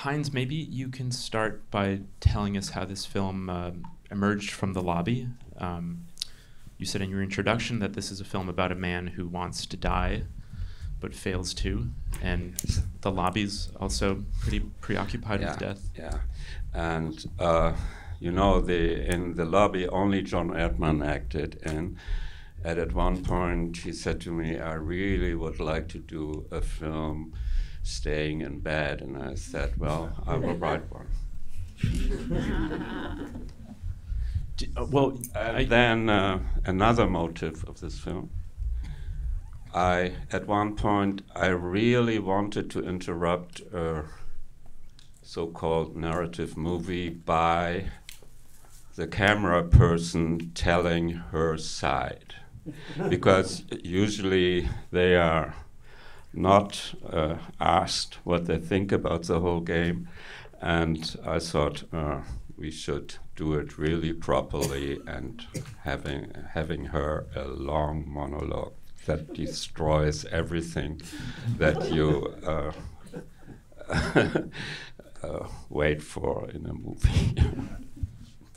Heinz, maybe you can start by telling us how this film uh, emerged from the lobby. Um, you said in your introduction that this is a film about a man who wants to die but fails to, and the lobby's also pretty preoccupied yeah, with death. Yeah, and uh, you know, the in the lobby only John Erdman acted, and at at one point he said to me, "I really would like to do a film." Staying in bed, and I said, "Well, I will write one." uh, well, and then uh, another motive of this film. I at one point I really wanted to interrupt a so-called narrative movie by the camera person telling her side, because usually they are not uh, asked what they think about the whole game. And I thought uh, we should do it really properly and having, having her a long monologue that destroys everything that you uh, uh wait for in a movie.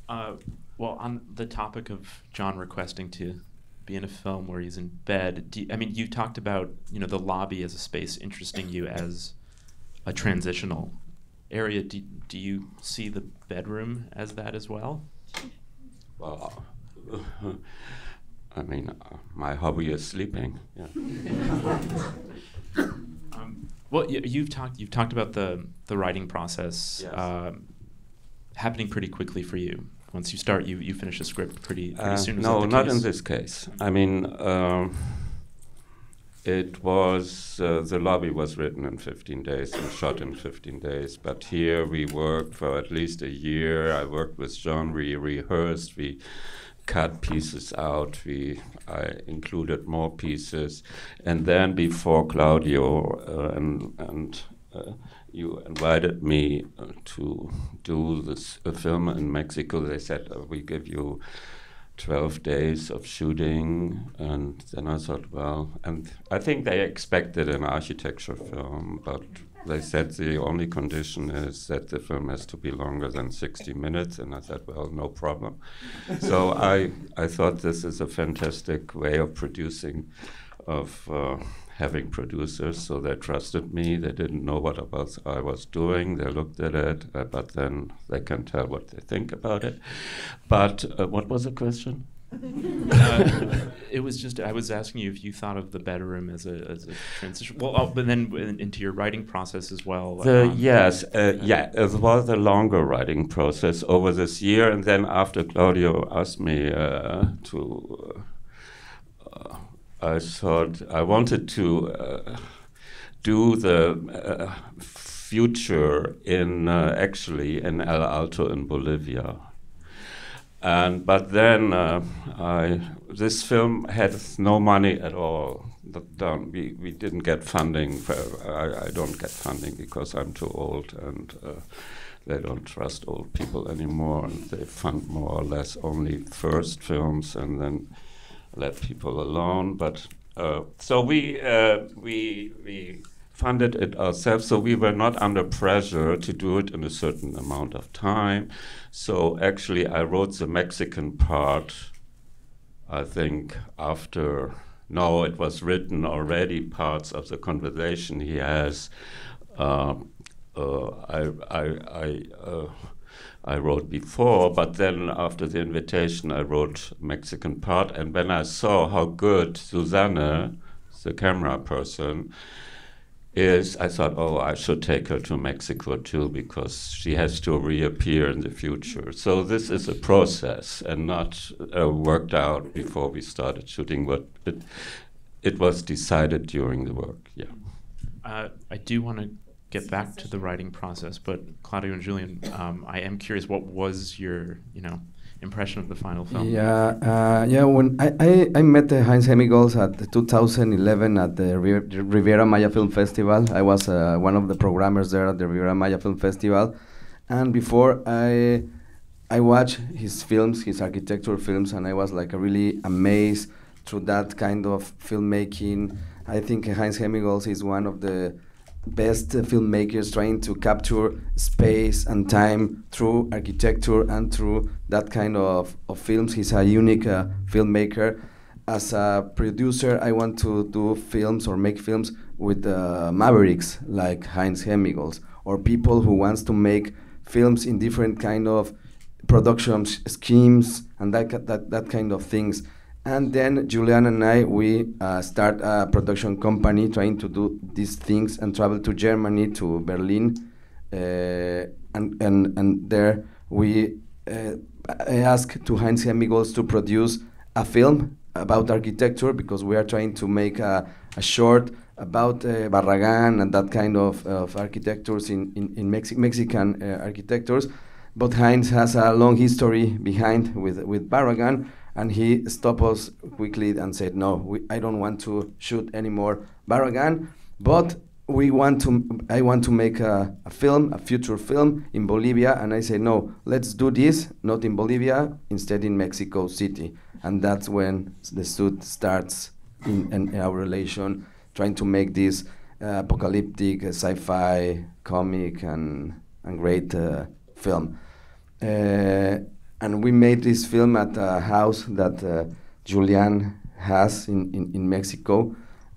Uh, well, on the topic of John requesting to be in a film where he's in bed. You, I mean, you talked about you know the lobby as a space interesting you as a transitional area. Do, do you see the bedroom as that as well? Well, I mean, uh, my hobby is sleeping. Yeah. um, well, you, have talked you've talked about the the writing process yes. uh, happening pretty quickly for you once you start, you, you finish a script pretty, pretty uh, soon. no, not in this case. I mean, um, it was uh, the lobby was written in 15 days and shot in 15 days. But here we worked for at least a year. I worked with John. We rehearsed. We cut pieces out. We I included more pieces, and then before Claudio uh, and and uh, you invited me uh, to do this a film in Mexico. They said uh, we give you 12 days of shooting, and then I thought, well, and I think they expected an architecture film, but they said the only condition is that the film has to be longer than 60 minutes, and I said, well, no problem. so I I thought this is a fantastic way of producing, of. Uh, having producers, so they trusted me. They didn't know what was, I was doing. They looked at it, uh, but then they can tell what they think about it. But uh, what was the question? uh, it was just I was asking you if you thought of the bedroom as a, as a transition. Well, oh, but then into your writing process as well. The, um, yes, uh, yeah, it was a longer writing process over this year, and then after Claudio asked me uh, to uh, I thought I wanted to uh, do the uh, future in uh, actually in El Alto in Bolivia. And but then uh, I this film had no money at all. Done. We we didn't get funding. For, I, I don't get funding because I'm too old and uh, they don't trust old people anymore, and they fund more or less only first films and then let people alone. But uh, so we uh, we we funded it ourselves, so we were not under pressure to do it in a certain amount of time. So actually, I wrote the Mexican part. I think after no, it was written already. Parts of the conversation he has. Uh, uh, I I I uh, I wrote before, but then after the invitation, I wrote Mexican part. And when I saw how good Susanne, the camera person, is, I thought, oh, I should take her to Mexico too because she has to reappear in the future. So this is a process and not uh, worked out before we started shooting. But it, it was decided during the work. Yeah. Uh, I do want to get back to the writing process, but Claudio and Julian, um, I am curious, what was your, you know, impression of the final film? Yeah, uh, yeah. When I, I, I met uh, Heinz Emigholz at 2011 at the Riviera Maya Film Festival. I was uh, one of the programmers there at the Riviera Maya Film Festival, and before I I watched his films, his architectural films, and I was like really amazed through that kind of filmmaking. I think Heinz Emigholz is one of the best filmmakers trying to capture space and time through architecture and through that kind of, of films. He's a unique uh, filmmaker. As a producer, I want to do films or make films with uh, mavericks like Heinz Emigholz or people who wants to make films in different kind of production schemes and that, that, that kind of things. And then Julian and I, we uh, start a production company trying to do these things and travel to Germany, to Berlin. Uh, and, and, and there we uh, asked to Heinz Emigholz to produce a film about architecture because we are trying to make a, a short about uh, Barragan and that kind of, of architectures in, in, in Mexi Mexican uh, architectures. But Heinz has a long history behind with, with Barragan and he stopped us quickly and said, "No, we, I don't want to shoot anymore Barragan, but we want to. I want to make a, a, film, a future film in Bolivia." And I said, "No, let's do this not in Bolivia, instead in Mexico City." And that's when the suit starts in, in our relation, trying to make this uh, apocalyptic uh, sci-fi comic and and great uh, film. Uh, and we made this film at a house that uh, Julian has in, in, in Mexico.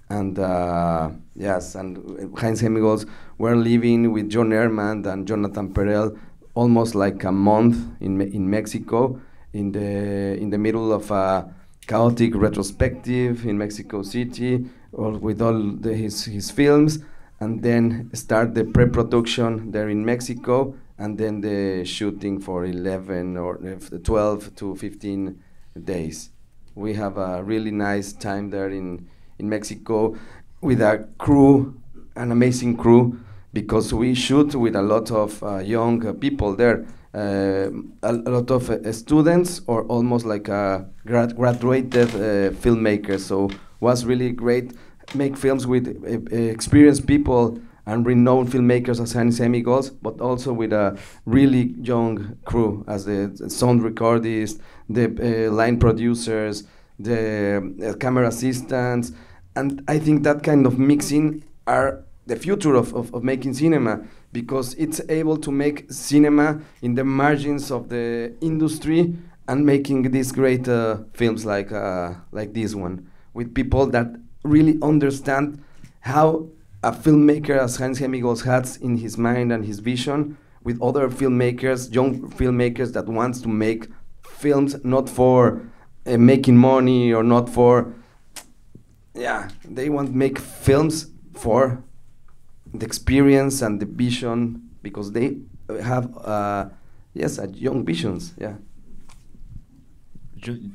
And uh, yes, and Heinz Emigholz were living with John Erdman and Jonathan Perel almost like a month in, in Mexico in the, in the middle of a chaotic retrospective in Mexico City with all the, his, his films and then start the pre-production there in Mexico and then the shooting for 11 or 12 to 15 days. We have a really nice time there in, in Mexico with a crew, an amazing crew, because we shoot with a lot of uh, young uh, people there. Uh, a, a, lot of uh, students or almost like a grad graduated uh, filmmakers. So was really great. Make films with uh, experienced people and renowned filmmakers as Heinz Emigholz, but also with a really young crew as the, sound recordists, the uh, line producers, the uh, camera assistants, and I think that kind of mixing are the future of, of, of, making cinema because it's able to make cinema in the margins of the industry and making these great uh, films like uh, like this one with people that really understand how a filmmaker as Hans Emigholz has in his mind and his vision with other filmmakers, young filmmakers that wants to make films not for uh, making money or not for yeah they want to make films for the experience and the vision because they have uh, yes uh, young visions yeah.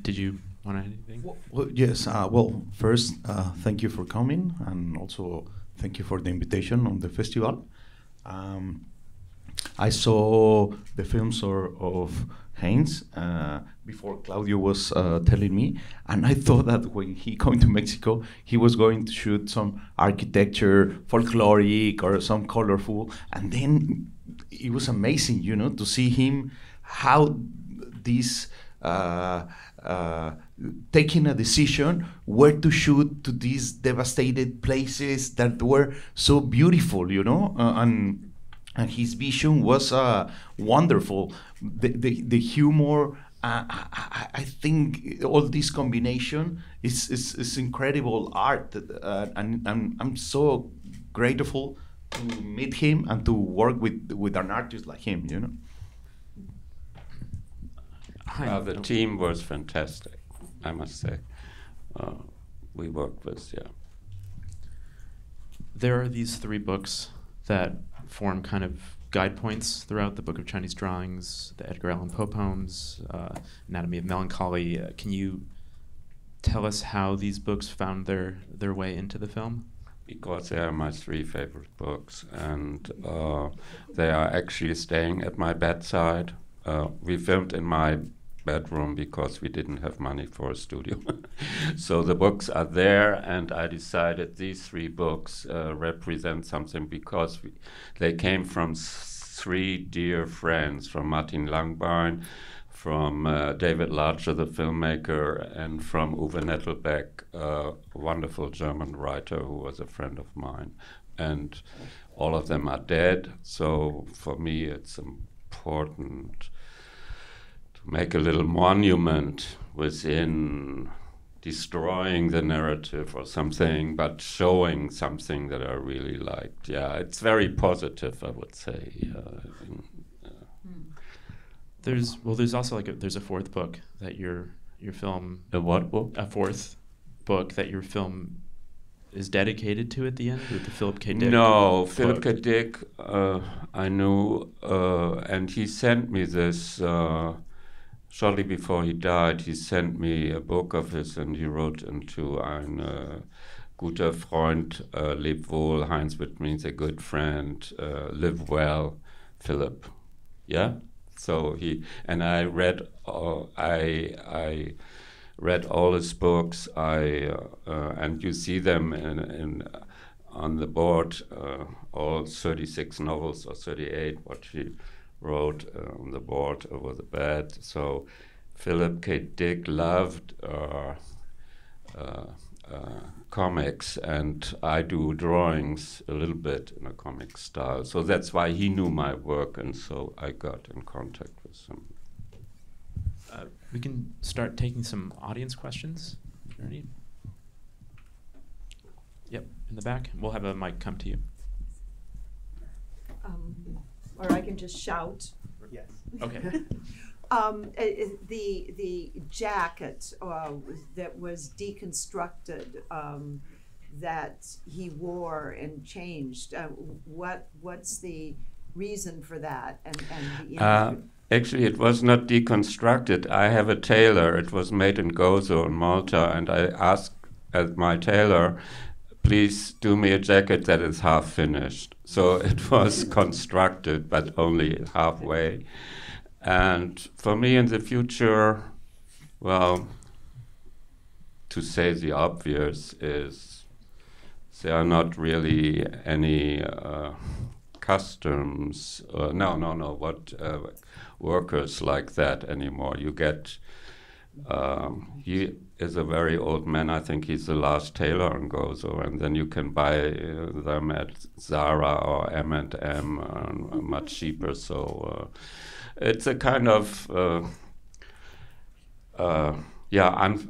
Did you want anything? Well, well yes uh, well first uh, thank you for coming and also Thank you for the invitation on the festival. Um, I saw the films or, of Heinz uh, before Claudio was uh, telling me, and I thought that when he came to Mexico, he was going to shoot some architecture, folkloric or some colorful, and then it was amazing, you know, to see him how this. Uh, uh, taking a decision where to shoot to these devastated places that were so beautiful, you know, uh, and and his vision was uh, wonderful. The, the, the humor, uh, I, I, think all this combination is, is, is incredible art, uh, and, and I'm so grateful to meet him and to work with with an artist like him, you know. Uh, the team was fantastic. I must say. Uh, we worked with, yeah. There are these three books that form kind of guide points throughout the Book of Chinese Drawings, the Edgar Allan Poe poems, uh, Anatomy of Melancholy. Uh, can you tell us how these books found their, their way into the film? Because they are my three favorite books, and uh, they are actually staying at my bedside. Uh, we filmed in my bedroom because we didn't have money for a studio. so the books are there, and I decided these three books uh, represent something because we, they came from three dear friends from Martin Langbein, from uh, David Larcher, the filmmaker, and from Uwe Nettelbeck, a wonderful German writer who was a friend of mine. and all of them are dead. So for me, it's important to make a little monument within destroying the narrative or something, but showing something that I really liked. Yeah, it's very positive, I would say. Uh, there's well, there's also like a, there's a fourth book that your your film a what book? A fourth book that your film is dedicated to at the end with the Philip K. Dick. No, Philip K. Dick, uh, I knew, uh, and he sent me this. Uh, shortly before he died, he sent me a book of his, and he wrote into ein uh, guter Freund, uh, leb wohl, Heinz, which means a good friend, uh, live well, Philip. Yeah. So he and I read, uh, I I read all his books. I uh, and you see them in, in on the board, uh, all 36 novels or 38, what he wrote uh, on the board over the bed. So Philip K. Dick loved uh, uh, uh, comics, and I do drawings a little bit in a comic style. So that's why he knew my work, and so I got in contact with him. Uh, we can start taking some audience questions. Ready? Yep, in the back. We'll have a mic come to you. Um, or I can just shout. Yes. Okay. Um, the the jacket uh, that was deconstructed um, that he wore and changed. Uh, what what's the reason for that? And, and the uh, actually, it was not deconstructed. I have a tailor. It was made in Gozo in Malta, and I asked my tailor, "Please do me a jacket that is half finished." So it was constructed, but only halfway. And for me in the future, well, to say the obvious is there are not really any uh, customs. Uh, no, no, no. What uh, workers like that anymore? You get. Um, he is a very old man. I think he's the last tailor in Gozo, and then you can buy uh, them at Zara or M and M uh, much cheaper. So uh, it's a kind of uh, uh, yeah, un-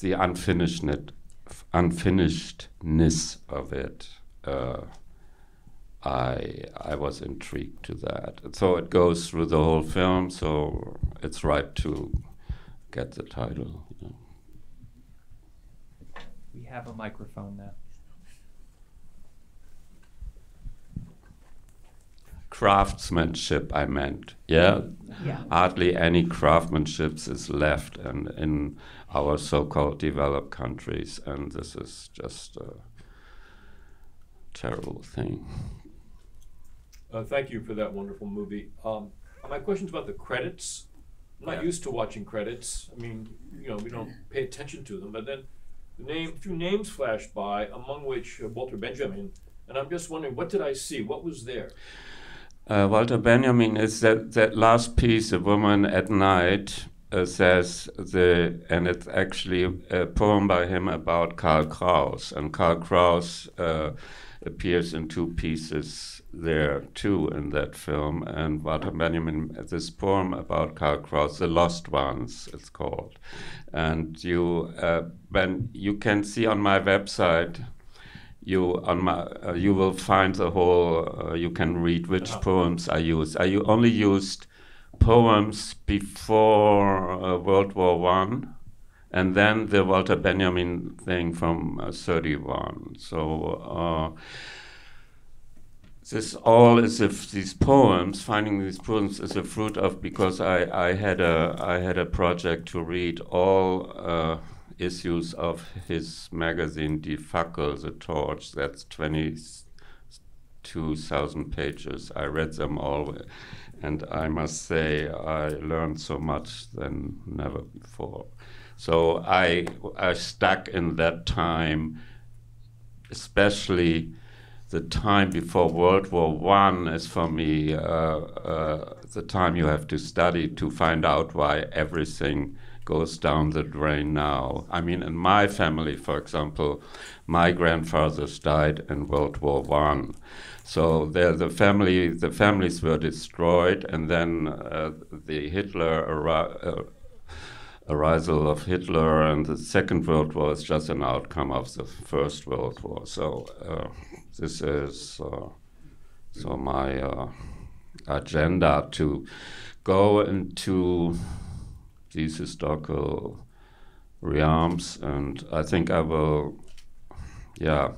the unfinishedness, unfinishedness of it. Uh, I I was intrigued to that. So it goes through the whole film. So it's right to get the title. You know. We have a microphone now. craftsmanship I meant. Yeah? yeah. Hardly any craftsmanship is left in, in our so called developed countries, and this is just a terrible thing. Uh, thank you for that wonderful movie. Um, my question's about the credits. I'm not yeah. used to watching credits. I mean, you know, we don't pay attention to them, but then the name, a few names flashed by, among which uh, Walter Benjamin, and I'm just wondering, what did I see? What was there? Uh, Walter Benjamin is that, that last piece, A Woman at Night, uh, says the, and it's actually a poem by him about Karl Kraus. And Karl Kraus uh, appears in two pieces there too in that film. And Walter Benjamin, this poem about Karl Kraus, The Lost Ones, it's called. And you, uh, when you can see on my website, you on my uh, you will find the whole. Uh, you can read which poems I use. I only used poems before uh, World War One, and then the Walter Benjamin thing from uh, thirty one. So. Uh, this all is if these poems, finding these poems is a fruit of because I, I had a I had a project to read all issues of his magazine Die Fackel, The Torch. That's 22,000 pages. I read them all, and I must say I learned so much than never before. So I, I stuck in that time, especially the time before World War One is for me uh, uh, the time you have to study to find out why everything goes down the drain now. I mean, in my family, for example, my grandfathers died in World War One, so the family the families were destroyed, and then uh, the Hitler uh, arisal of Hitler and the Second World War is just an outcome of the First World War. So uh, this is uh, so my uh, agenda to go into these historical realms, and I think I will, yeah,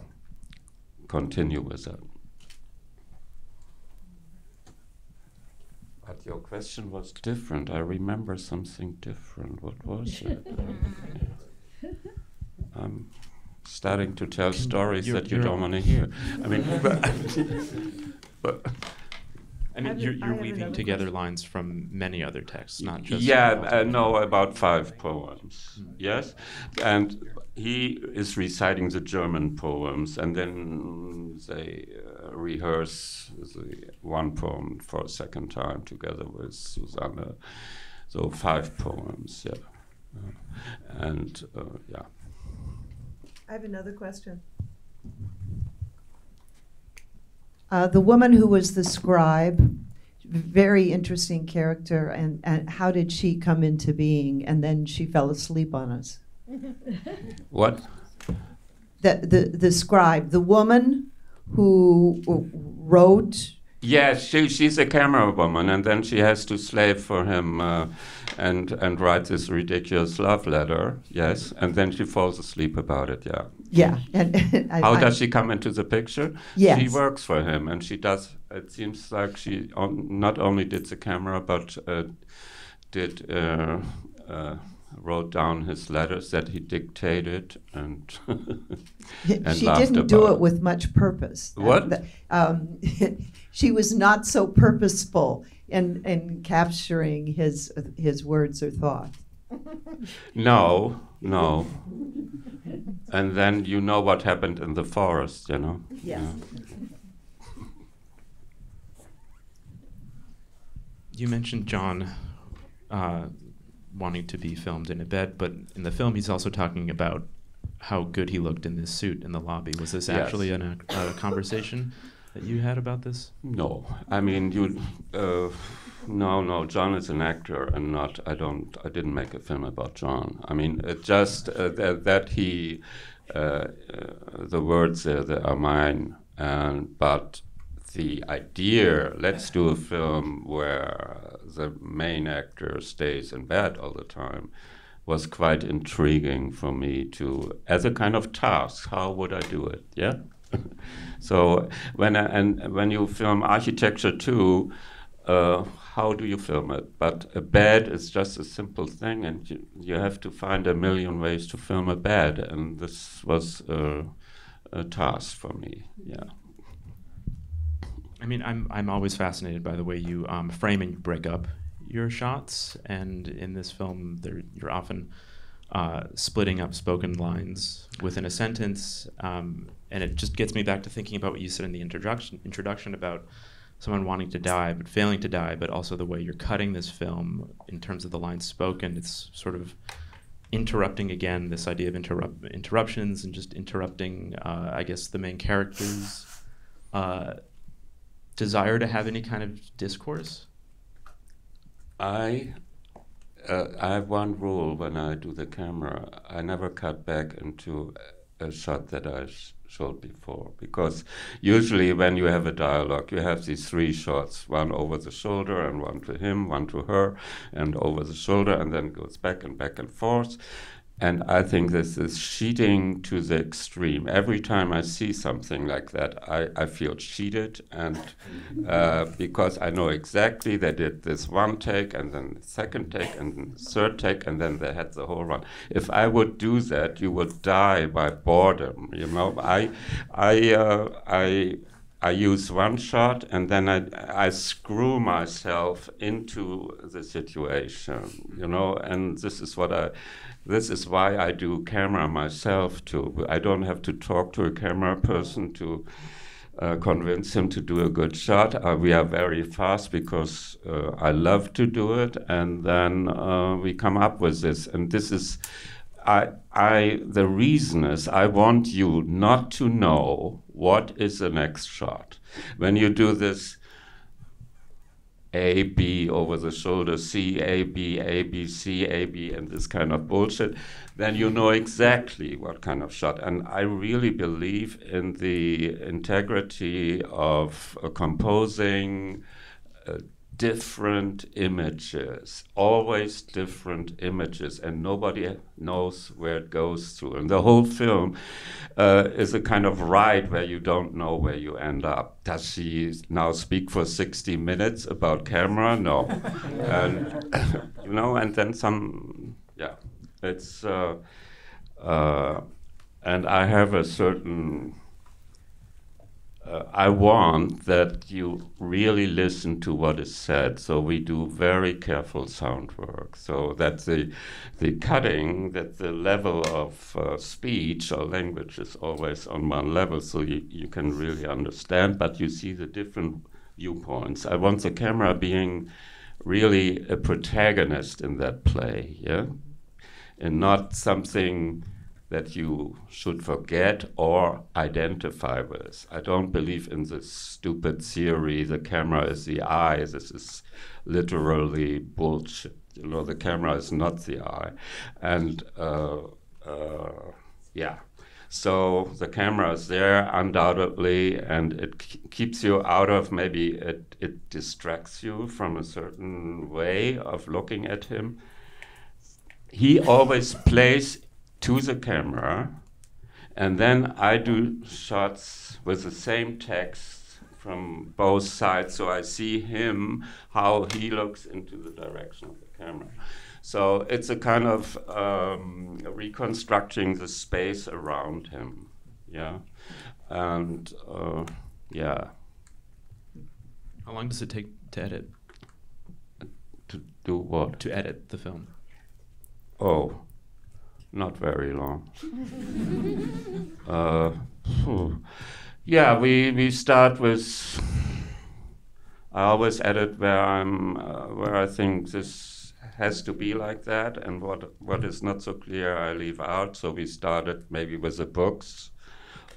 continue with that. But your question was different. I remember something different. What was it? I'm starting to tell stories You're- that you you're- don't want to hear. I mean, but, but I mean, you're, you're have weaving together question. lines from many other texts, not just. yeah, uh, no, about five poems. Yes, and he is reciting the German poems, and then they uh, rehearse the one poem for a second time together with Susanne. So five poems, yeah, uh, and uh, yeah. I have another question. Uh, the woman who was the scribe, very interesting character, and, and how did she come into being? And then she fell asleep on us. What? The, the, the scribe, the woman who wrote. Yes, she, she's a camera woman, and then she has to slave for him uh, and and write this ridiculous love letter. Yes, and then she falls asleep about it. Yeah. Yeah. And, and I, How I- does she come into the picture? She works for him, and she does. It seems like she on, not only did the camera, but uh, did uh, uh, wrote down his letters that he dictated, and and she didn't do it with much purpose. What? that- um, she was not so purposeful in, in capturing his his words or thought. No, no. and then you know what happened in the forest, you know. Yes. You mentioned John uh, wanting to be filmed in a bed, but in the film, he's also talking about how good he looked in this suit in the lobby. Was this Yes. actually an, a, a conversation that you had about this? No, I mean you. Uh, no, no. John is an actor, and not. I don't. I didn't make a film about John. I mean, it just uh, that, that he. Uh, uh, the words there, they are mine, and but the idea. Let's do a film where the main actor stays in bed all the time. Was quite intriguing for me to, as a kind of task. How would I do it? Yeah. so when I, and when you film architecture too, uh, how do you film it? But a bed is just a simple thing, and you, you have to find a million ways to film a bed, and this was a, a task for me. Yeah. I mean, I'm I'm always fascinated by the way you um, frame and break up your shots, and in this film, you're often uh, splitting up spoken lines within a sentence, um, and it just gets me back to thinking about what you said in the introduction introduction about someone wanting to die but failing to die, but also the way you're cutting this film in terms of the lines spoken. It's sort of interrupting again this idea of interrupt interruptions and just interrupting, uh, I guess, the main characters. Uh, desire to have any kind of discourse? I uh, I have one rule when I do the camera. I never cut back into a shot that I sh- showed before because usually when you have a dialogue, you have these three shots: one over the shoulder, and one to him, one to her, and over the shoulder, and then goes back and back and forth. And I think this is cheating to the extreme. Every time I see something like that, I, I feel cheated, and uh, because I know exactly they did this one take, and then the second take, and then the third take, and then they had the whole run. If I would do that, you would die by boredom. You know, I, I, uh, I. I use one shot and then I, I screw myself into the situation, you know, and this is what I, this is why I do camera myself too. I don't have to talk to a camera person to uh, convince him to do a good shot. Uh, we are very fast because uh, I love to do it, and then uh, we come up with this. And this is, I, I. The reason is I want you not to know what is the next shot. When you do this a, B over the shoulder, C, A, B, A, B, C, A, B, and this kind of bullshit, then you know exactly what kind of shot. And I really believe in the integrity of uh, composing uh, different images, always different images, and nobody knows where it goes to. And the whole film uh, is a kind of ride where you don't know where you end up. Does she now speak for 60 minutes about camera? No. and, you know, and then some, yeah, it's, uh, uh, and I have a certain uh, I want that you really listen to what is said. So we do very careful sound work, so that the the cutting, that the level of uh, speech or language is always on one level, so you, you can really understand. But you see the different viewpoints. I want the camera being really a protagonist in that play, yeah, and not something that you should forget or identify with. I don't believe in this stupid theory the camera is the eye. This is literally bullshit. You know, the camera is not the eye. And uh, uh, yeah. So the camera is there undoubtedly, and it keeps you out of maybe it, it distracts you from a certain way of looking at him. He always plays to the camera, and then I do shots with the same text from both sides, so I see him how he looks into the direction of the camera. So it's a kind of um, reconstructing the space around him, yeah, and uh, yeah. How long does it take to edit? To do what? To edit the film. Oh, not very long. uh, yeah, we, we start with. I always edit where I'm, uh, where I think this has to be like that, and what what is not so clear I leave out. So we started maybe with the books,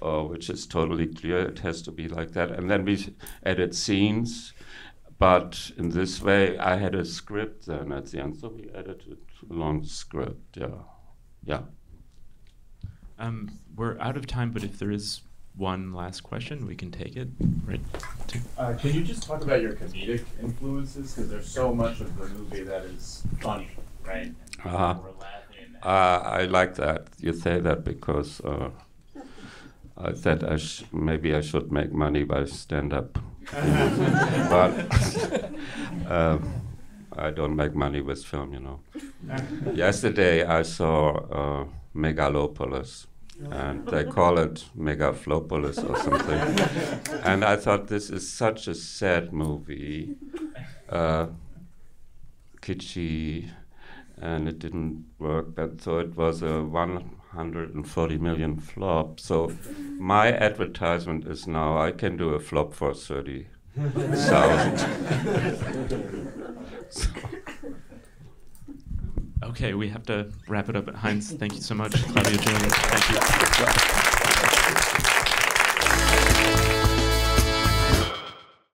uh, which is totally clear it has to be like that, and then we edit scenes. But in this way, I had a script then at the end, so we edited a long script. Yeah. Yeah. Um, we're out of time, but if there is one last question, we can take it. Right. Uh, can you just talk about your comedic influences? Because there's so much of the movie that is funny, right? Uh-huh. Uh, I like that you say that because uh, I said I sh- maybe I should make money by stand up, but. um, I don't make money with film, you know. Yesterday I saw uh, Megalopolis, and they call it Megaflopolis or something. and I thought this is such a sad movie, uh, kitschy, and it didn't work. But so it was a 140 million flop. So my advertisement is now I can do a flop for 30 thousand. Okay, we have to wrap it up. at Heinz, thank you so much. Claudia James, thank you.